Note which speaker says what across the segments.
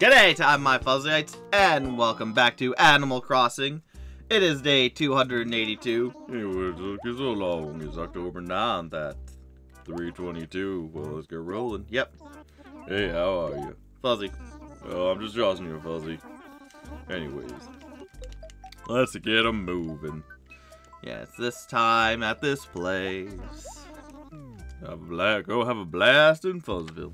Speaker 1: G'day time, my Fuzzyites, and welcome back to Animal Crossing. It is day 282.
Speaker 2: Anyway, it took you so long. It's October 9th at 322. Well, let's get rolling.
Speaker 1: Yep,
Speaker 2: Hey, how are you?
Speaker 1: Fuzzy.
Speaker 2: Oh, I'm just tossing you, Fuzzy. Anyways, let's get get 'em moving.
Speaker 1: Yeah, it's this time at this place.
Speaker 2: Have a blast. go have a blast in Fuzzville.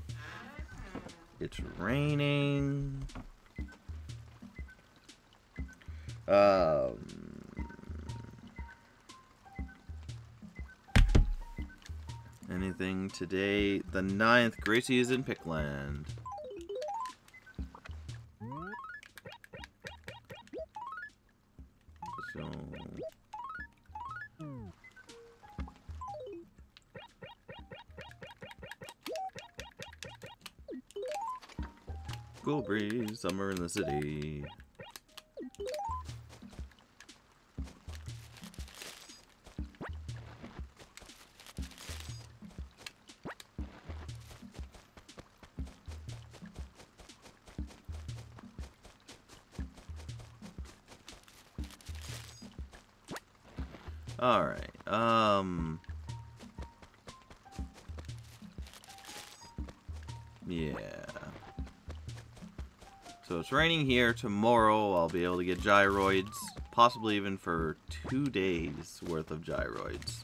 Speaker 1: It's raining. Um. Anything today? The 9th, Gracie is in Pickland. So. Cool breeze, summer in the city. Alright, um... Yeah. So it's raining here. Tomorrow I'll be able to get gyroids. Possibly even for two days worth of gyroids.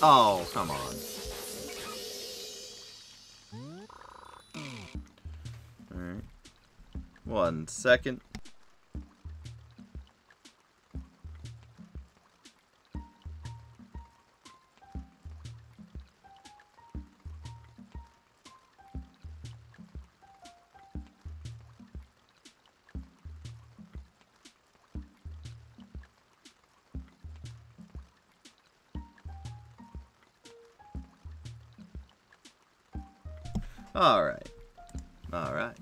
Speaker 1: Oh, come on. One second. Alright. Alright.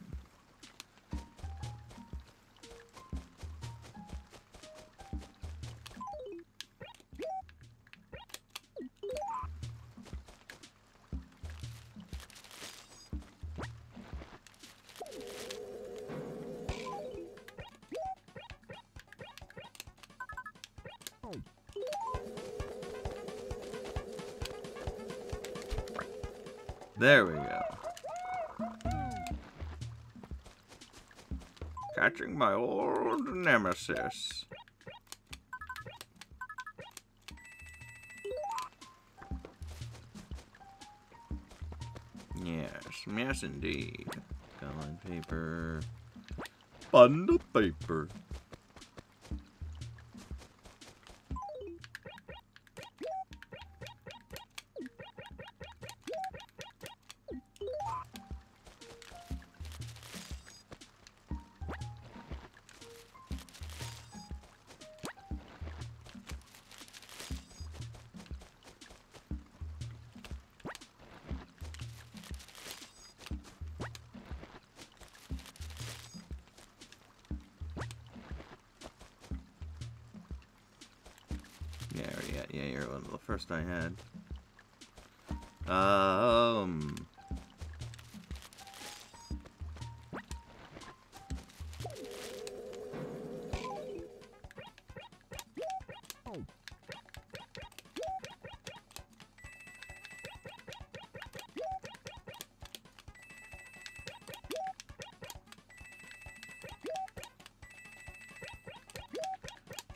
Speaker 1: There we go. Catching my old nemesis. Yes, yes indeed. Colored paper.
Speaker 2: Bundle paper.
Speaker 1: Yeah, yeah, yeah, you're one of the first I had. Um.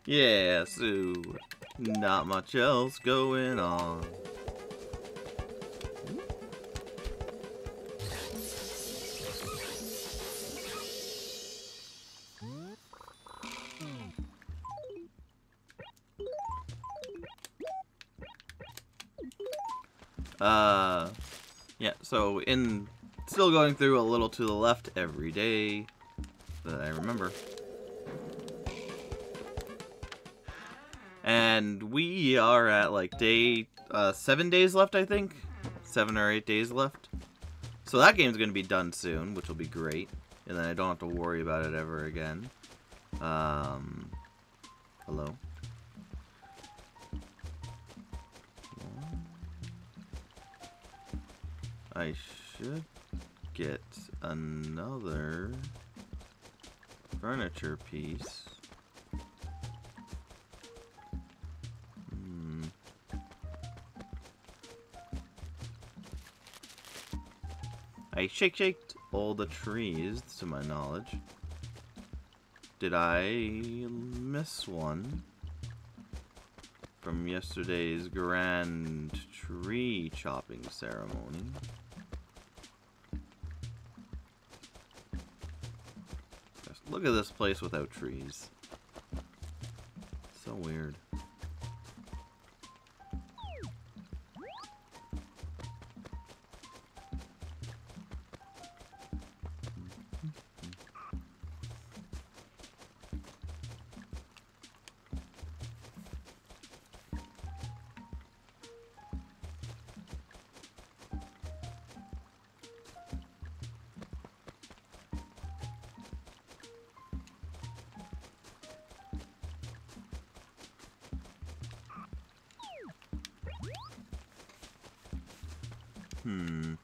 Speaker 1: Yeah, so not much else going on. Uh, yeah, so in, still going through a little to the left every day that I remember. And we are at like day uh, seven days left, I think. Seven or eight days left. So that game's going to be done soon, which will be great. And then I don't have to worry about it ever again. Um, hello? I should get another furniture piece. I shake shaked all the trees, to my knowledge. Did I miss one? From yesterday's grand tree chopping ceremony. Just look at this place without trees. So weird. Hmm.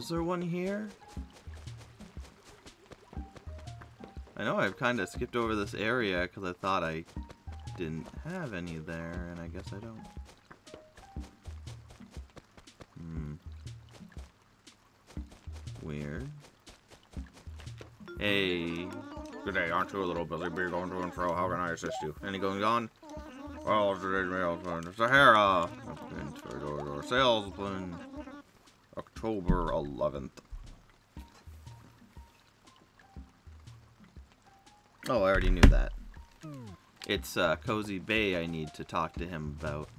Speaker 1: Was there one here? I know I've kind of skipped over this area because I thought I didn't have any there, and I guess I don't. Hmm. Weird. Hey.
Speaker 2: Good day, aren't you a little busy bee going to and fro? How can I assist you?
Speaker 1: Any going on?
Speaker 2: Well, today's mail from Saharah.
Speaker 1: Door salesman.
Speaker 2: October 11th.
Speaker 1: Oh, I already knew that. It's uh, Cozy Bay I need to talk to him about.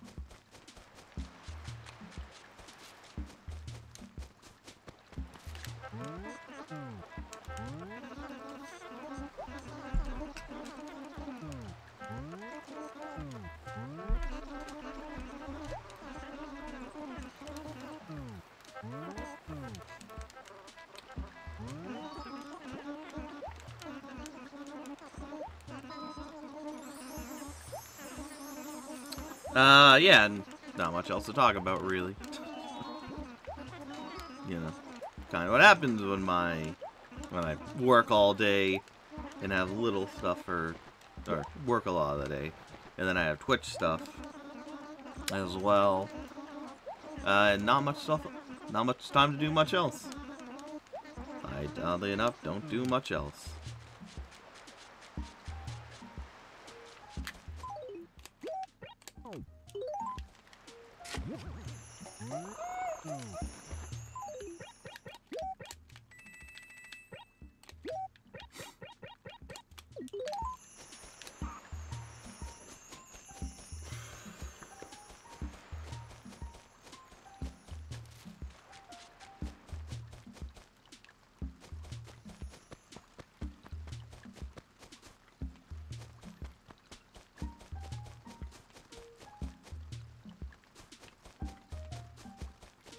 Speaker 1: Uh, yeah, not much else to talk about, really. you know, kind of what happens when my, when I work all day and have little stuff for, or work a lot of the day, and then I have Twitch stuff as well. Uh, not much stuff, not much time to do much else. I, oddly enough, don't do much else.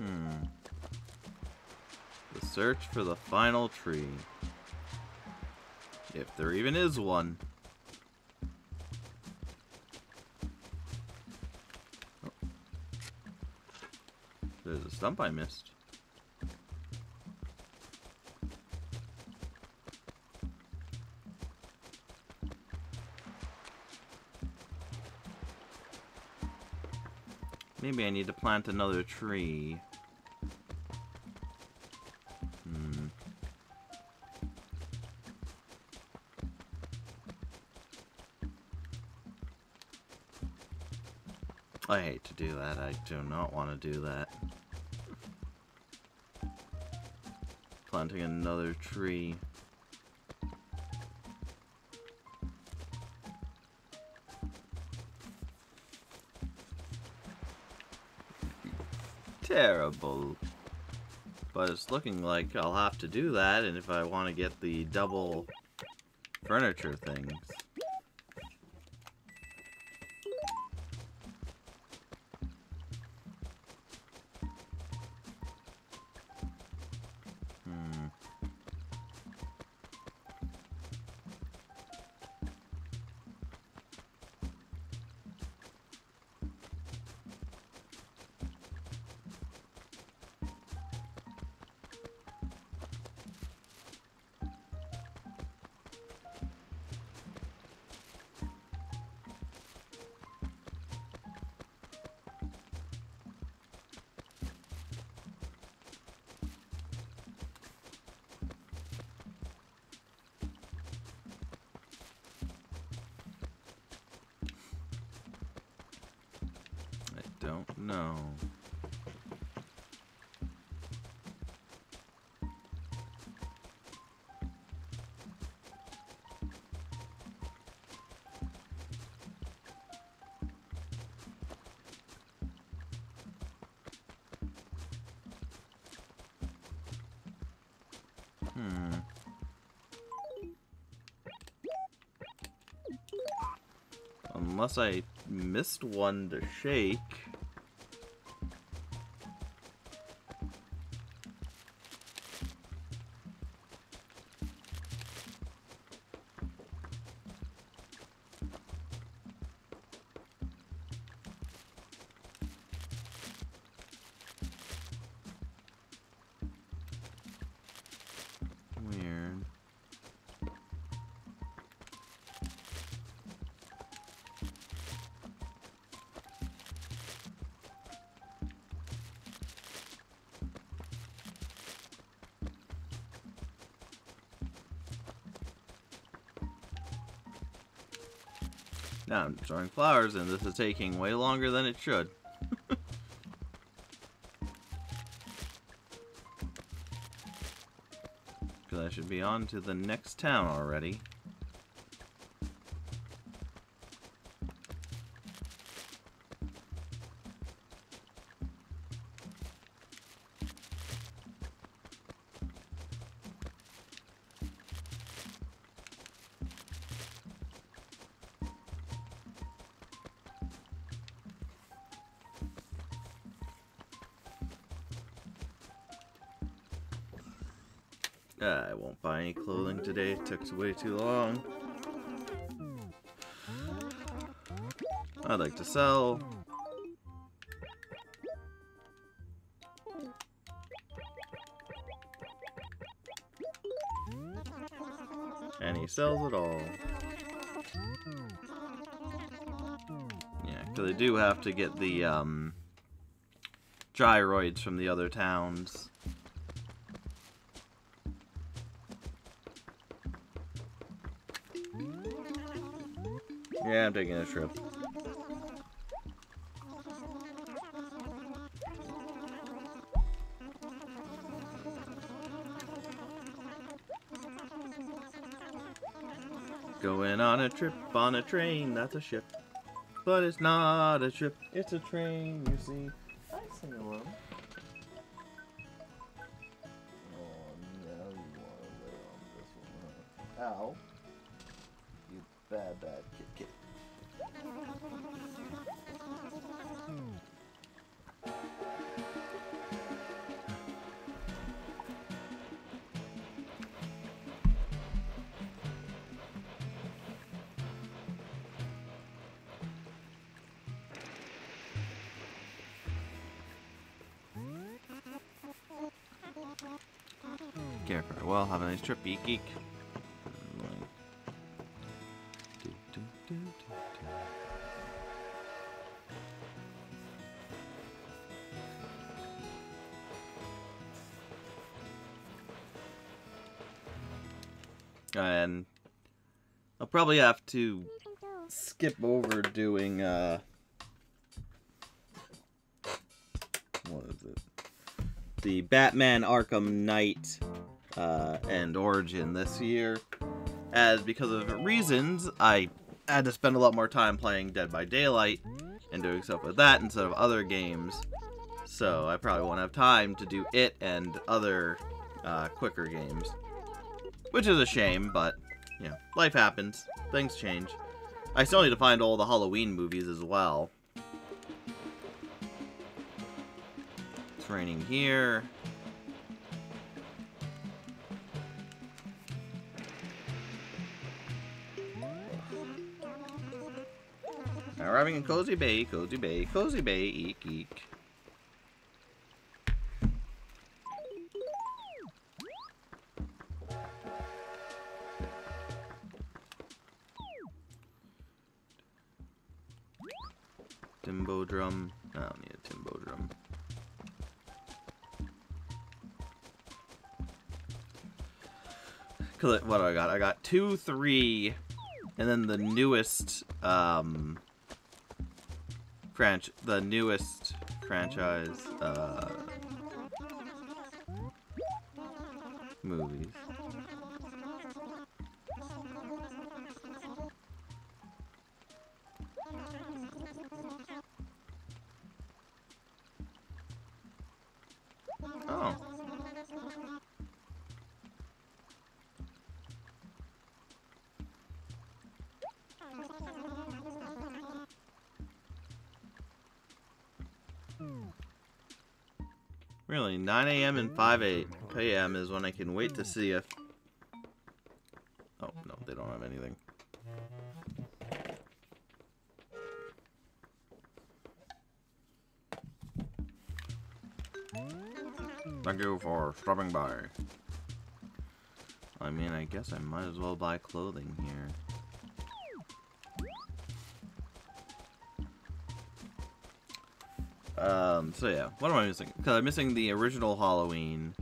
Speaker 1: Hmm. The search for the final tree. If there even is one. Oh. There's a stump I missed. Maybe I need to plant another tree. Do that. I do not want to do that. planting another tree. Terrible. But it's looking like I'll have to do that, and if I want to get the double furniture things. Hmm. Unless I missed one to shake. Flowers and this is taking way longer than it should. Because I should be on to the next town already. I won't buy any clothing today. It took way too long. I'd like to sell. And he sells it all. Yeah, because I do have to get the um, gyroids from the other towns. Yeah, I'm taking a trip. Going on a trip on a train, that's a ship. But it's not a trip, it's a train, you see. Hi, sing along. Oh, you want to on this one, huh? Ow. You bad, bad kid, kid. Care well have a nice trip, Eek Geek. Probably have to skip over doing uh what is it? The Batman Arkham Knight uh, and Origin this year, as because of reasons I had to spend a lot more time playing Dead by Daylight and doing stuff with that instead of other games. So I probably won't have time to do it and other uh, quicker games, which is a shame. But know, life happens, things change. I still need to find all the Halloween movies as well. It's raining here. Arriving in Cozy Bay, Cozy Bay, Cozy Bay, eek eek. What do I got? I got two, three, and then the newest um franch the newest franchise uh Really, 9 a.m. and 5 a.m. is when I can wait to see if... Oh, no, they don't have anything. Thank you for stopping by. I mean, I guess I might as well buy clothing here. Um, so yeah, what am I missing? Because I'm missing the original Halloween,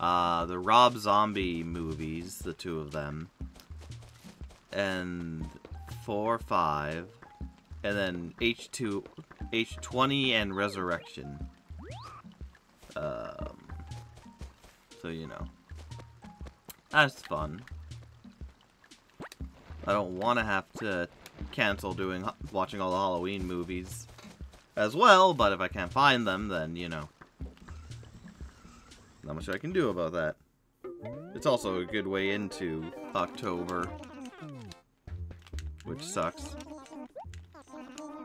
Speaker 1: uh, the Rob Zombie movies, the two of them, and four, five, and then H2, H20 and Resurrection. Um, so you know, that's fun. I don't want to have to cancel doing watching all the Halloween movies as well, but if I can't find them, then, you know, not much I can do about that. It's also a good way into October, which sucks.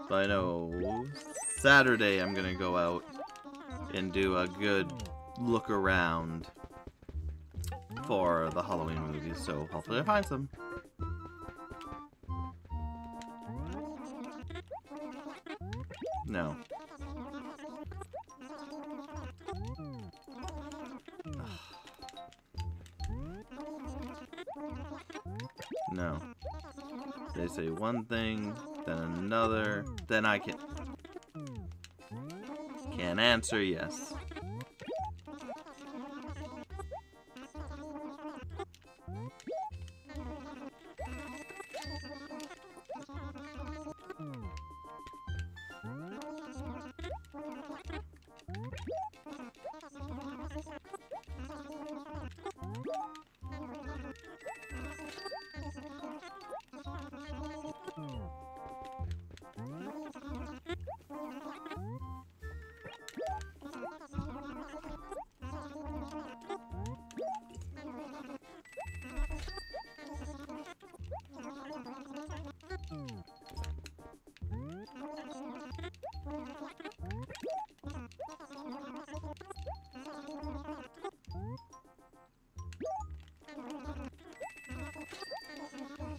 Speaker 1: But I know Saturday I'm gonna go out and do a good look around for the Halloween movies, so hopefully I find some. No. no. They say one thing, then another, then I can... Can answer yes.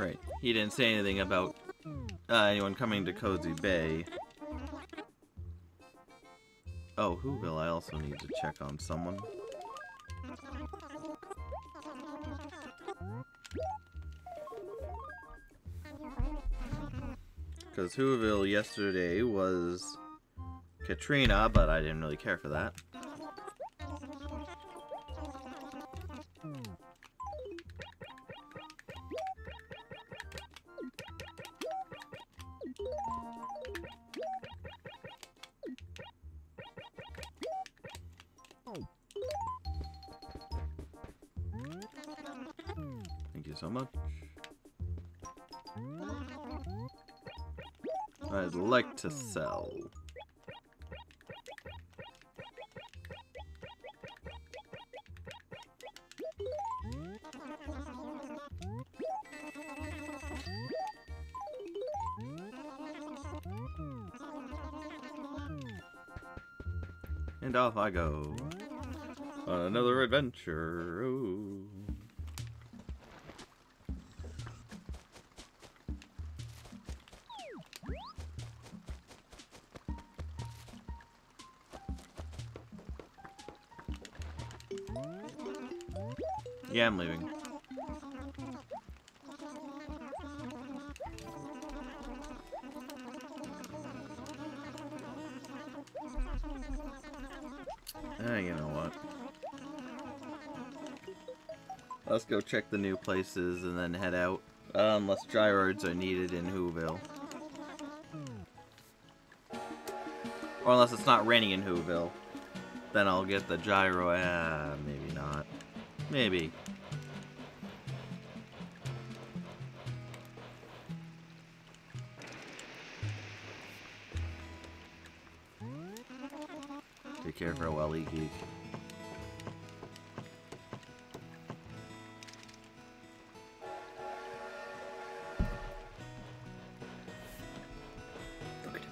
Speaker 1: Right. He didn't say anything about uh, anyone coming to Cozy Bay. Oh, who will I also need to check on someone? Because Whoville yesterday was Katrina, but I didn't really care for that. To sell. And off I go. On another adventure. Ooh. Yeah, I'm leaving. Ah, you know what? Let's go check the new places and then head out. Uh, unless gyroids are needed in Whoville. Or unless it's not raining in Whoville. Then I'll get the gyro. Ah, maybe not. Maybe. Care of our Welly Geek. Look at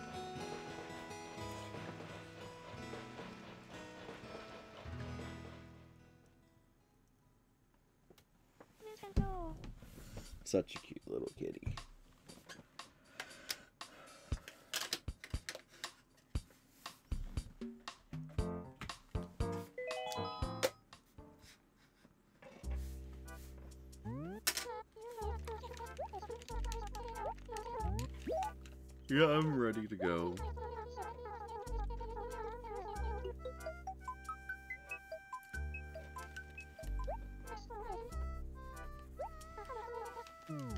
Speaker 1: him. Such a cute little kitty. Yeah, I'm ready to go. Hmm.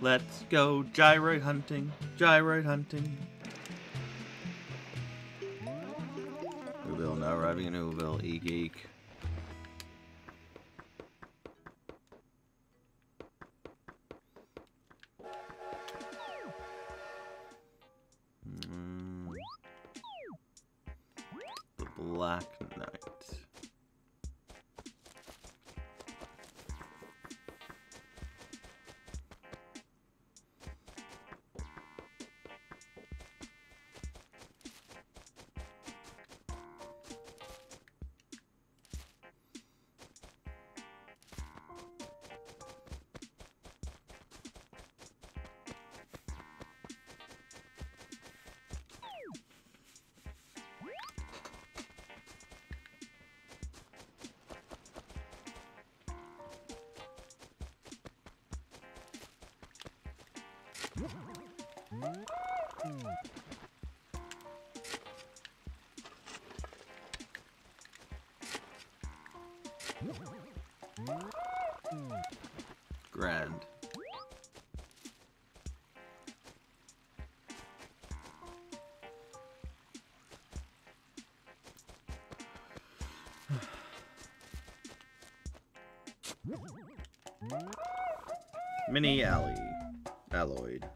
Speaker 1: Let's go gyroid hunting, gyroid hunting. Whoville now arriving in Whoville, e-geek. Grand. Mini Alley. Alloyed.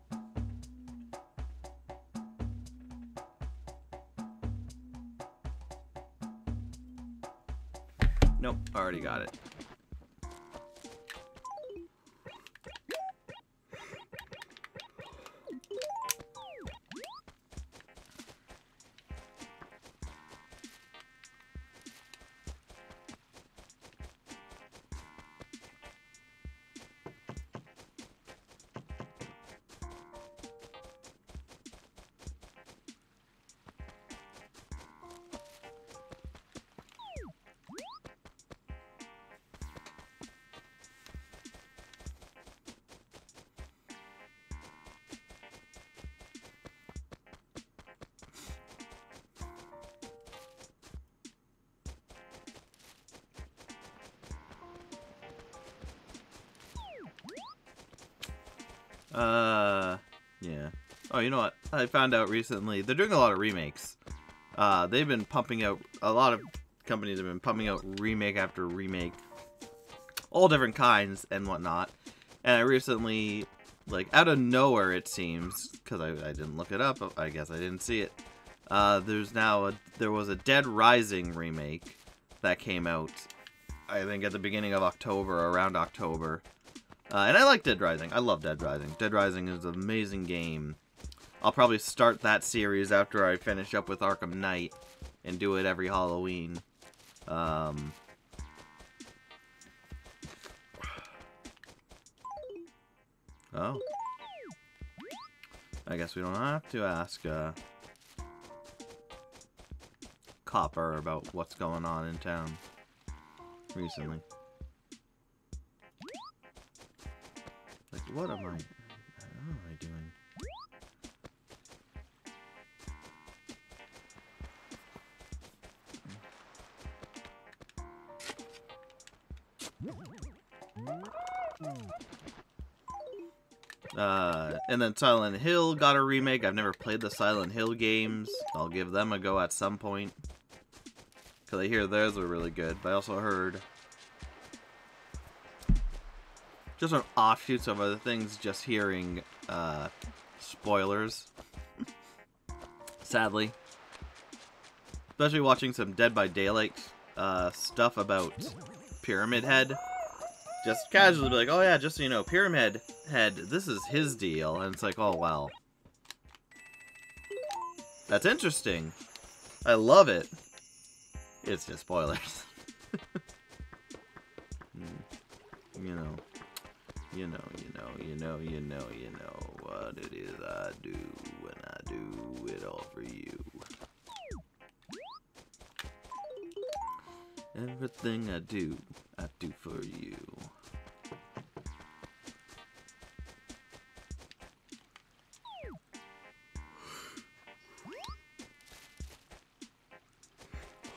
Speaker 1: Uh, yeah. Oh, you know what? I found out recently they're doing a lot of remakes Uh, they've been pumping out a lot of companies have been pumping out remake after remake, all different kinds and whatnot. And I recently, like out of nowhere, it seems, because I, I didn't look it up. I guess I didn't see it. Uh, there's now a there was a Dead Rising remake that came out. I think at the beginning of October, around October. Uh, and I like Dead Rising. I love Dead Rising. Dead Rising is an amazing game. I'll probably start that series after I finish up with Arkham Knight and do it every Halloween. Um, oh. I guess we don't have to ask uh, Copper about what's going on in town recently. What am I... What am I doing? Uh, and then Silent Hill got a remake. I've never played the Silent Hill games. I'll give them a go at some point. Because I hear theirs are really good. But I also heard... Just on offshoots of other things, just hearing uh, spoilers. Sadly. Especially watching some Dead by Daylight uh, stuff about Pyramid Head just casually be like, oh yeah, just so you know, Pyramid Head, this is his deal. And it's like, oh wow. That's interesting. I love it. It's just spoilers. Hmm. you know. You know, you know, you know, you know, you know what it is I do when I do it all for you. Everything I do, I do for you.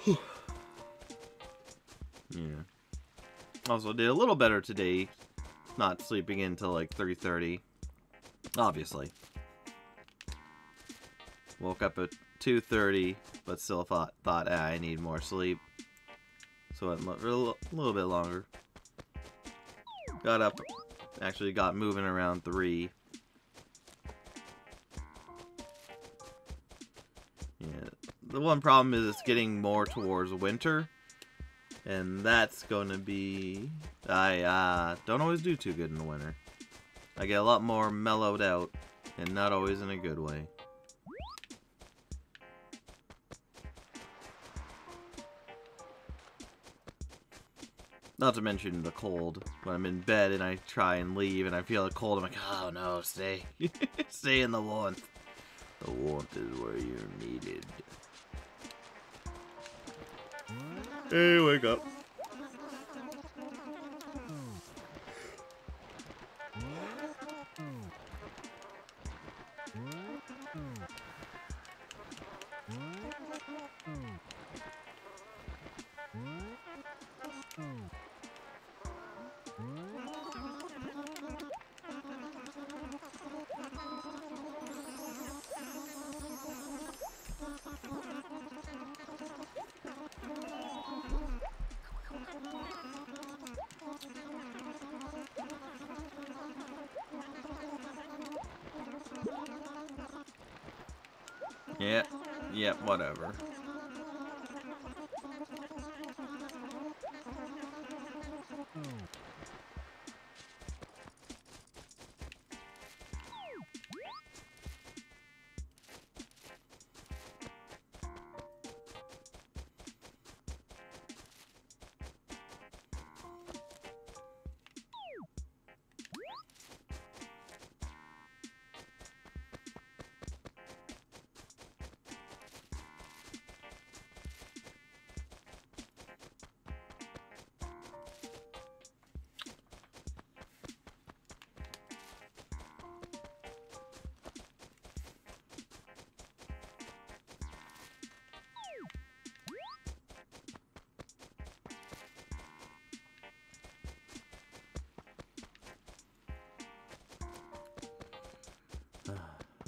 Speaker 1: yeah. Also did a little better today, not sleeping until like 3.30. Obviously. Woke up at 2.30, but still thought, thought ah, I need more sleep. So it went a little bit longer. Got up, actually got moving around 3. Yeah, the one problem is it's getting more towards winter. And that's going to be... I uh, don't always do too good in the winter. I get a lot more mellowed out, and not always in a good way. Not to mention the cold. When I'm in bed and I try and leave and I feel the cold, I'm like, oh no, stay. stay in the warmth. The warmth is where you're needed. Hey, wake up.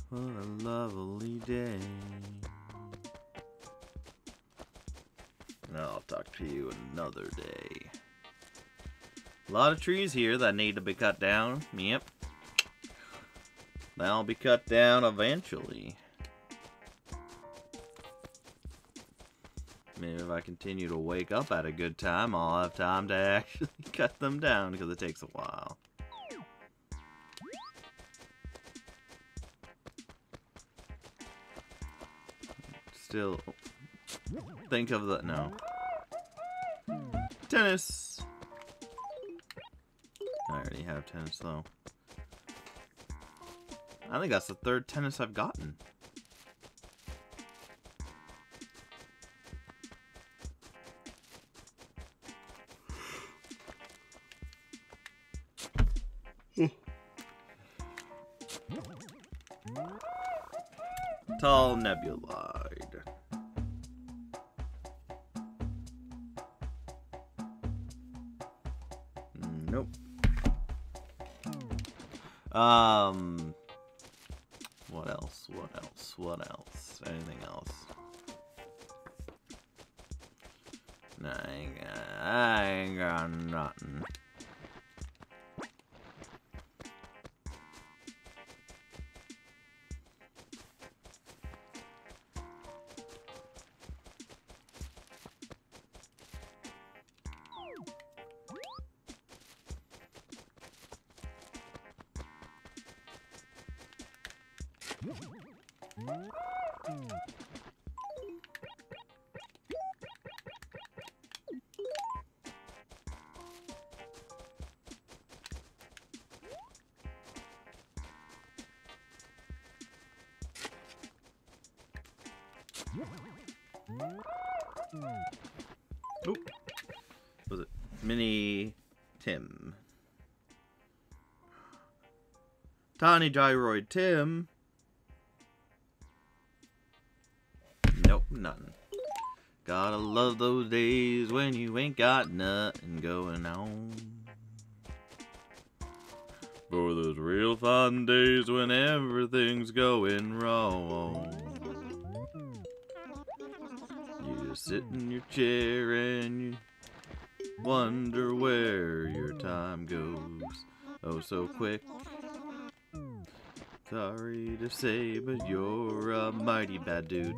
Speaker 1: What a lovely day. I'll talk to you another day. A lot of trees here that need to be cut down. Yep. They'll be cut down eventually. Maybe if I continue to wake up at a good time, I'll have time to actually cut them down because it takes a while. Think of the, no. Tennis! I already have tennis though. I think that's the third tennis I've gotten. Tall Nebuloid. Um. What else? What else? What else? Anything Mini Tim? Tiny Gyroid Tim. Nope, nothing. Gotta love those days when you ain't got nothing going on. For those real fun days when everything's going wrong. You just sit in your chair and you wonder where your time goes. Oh, so quick. Sorry to say, but you're a mighty bad dude.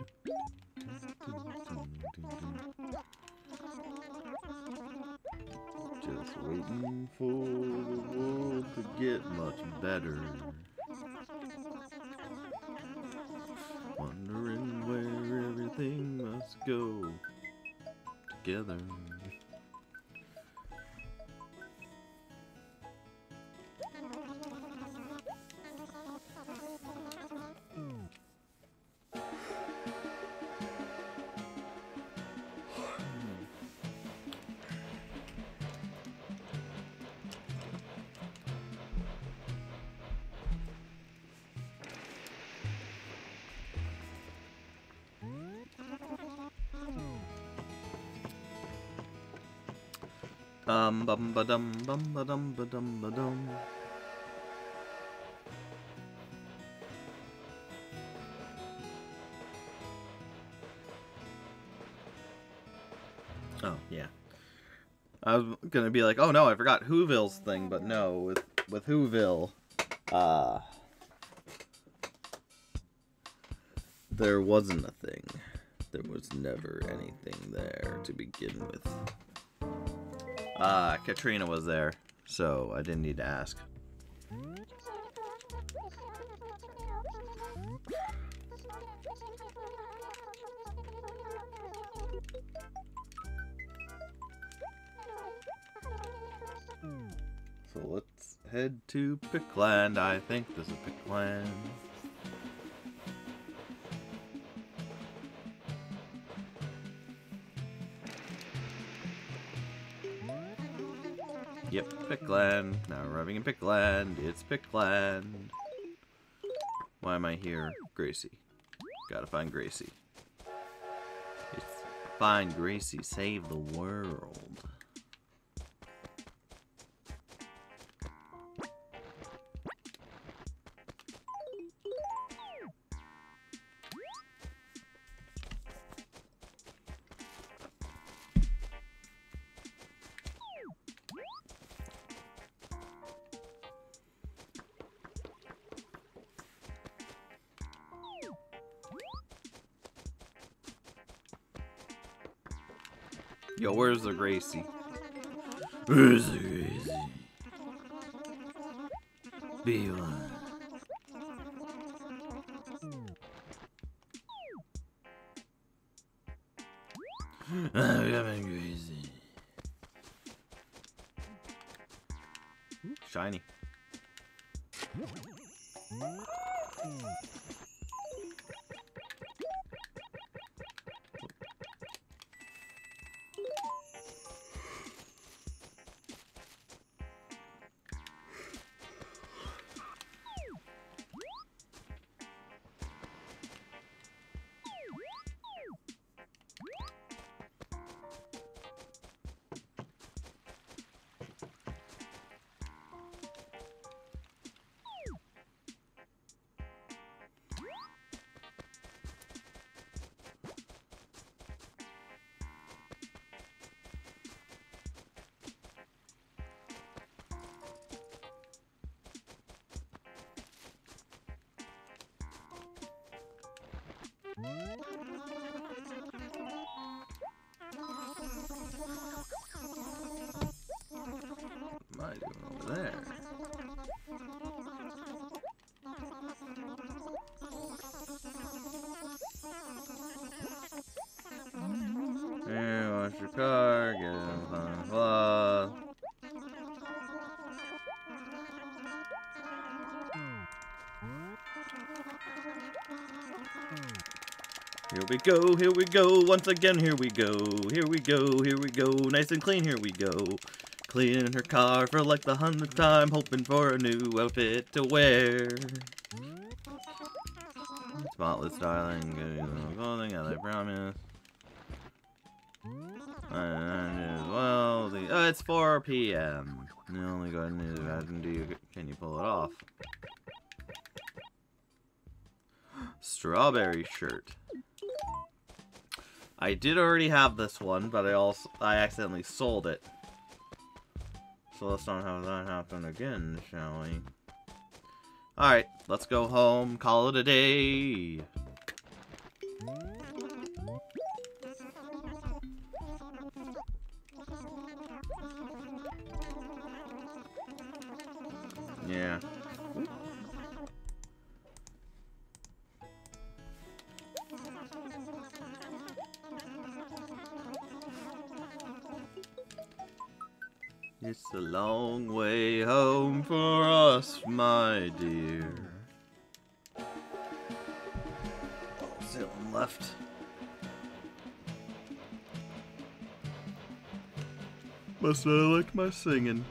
Speaker 1: Just waiting for the world to get much better. Wondering where everything must go together. Um bum ba dum bum ba dum ba dum ba dum. Oh yeah. I was gonna be like, oh no, I forgot Whoville's thing, but no, with with Whoville, uh, there wasn't a thing. There was never anything there to begin with. Ah, Katrina was there, so I didn't need to ask. So let's head to Pickland. I think this is Pickland. Yep, Pickland. Now arriving in Pickland. It's Pickland. Why am I here? Gracie. Gotta find Gracie. It's find Gracie, save the world. Gracie. User Gracie. B1. What am I doing wash your car, get Here we go, here we go, once again, here we go, here we go, here we go, nice and clean, here we go. Cleaning her car for like the hundredth time, hoping for a new outfit to wear. Spotless styling, good clothing, as I promise. And as well, the, oh, it's 4 p.m. The only good news do, can you pull it off? Strawberry shirt. I did already have this one, but I also I accidentally sold it. So let's not have that happen again, shall we? Alright, let's go home, call it a day. Yeah. It's a long way home for us, my dear. Oh, Zillion left. Must I like my singing?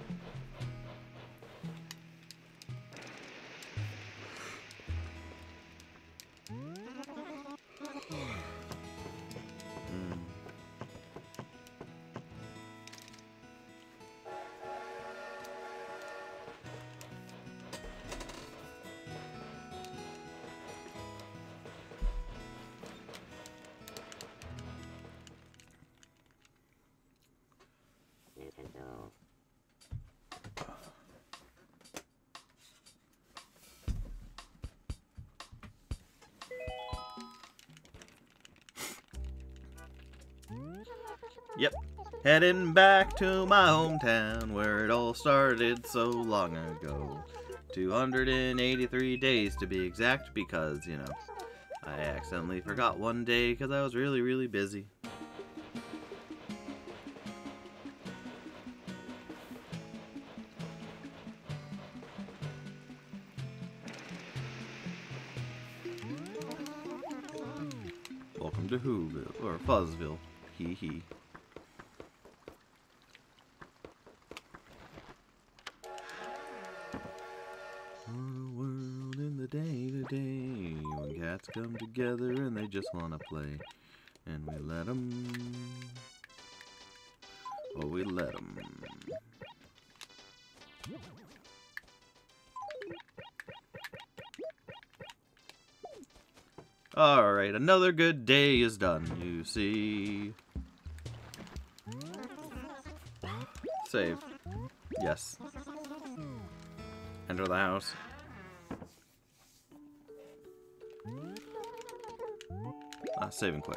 Speaker 1: Heading back to my hometown where it all started so long ago. 283 days to be exact because, you know, I accidentally forgot one day because I was really, really busy. Welcome to Whoville, or Fuzzville. Hee hee. Day to day when cats come together and they just want to play. And we let them. Oh, we let them. Alright, another good day is done, you see. Save. Yes. Enter the house. Uh, save and quit.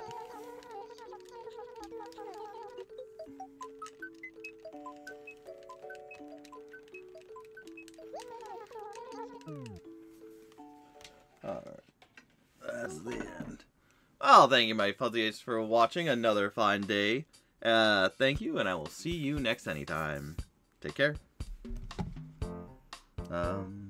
Speaker 1: Alright. That's the end. Well, thank you, my fuzzy fuzzies, for watching another fine day. Uh, thank you, and I will see you next anytime. Take care. Um...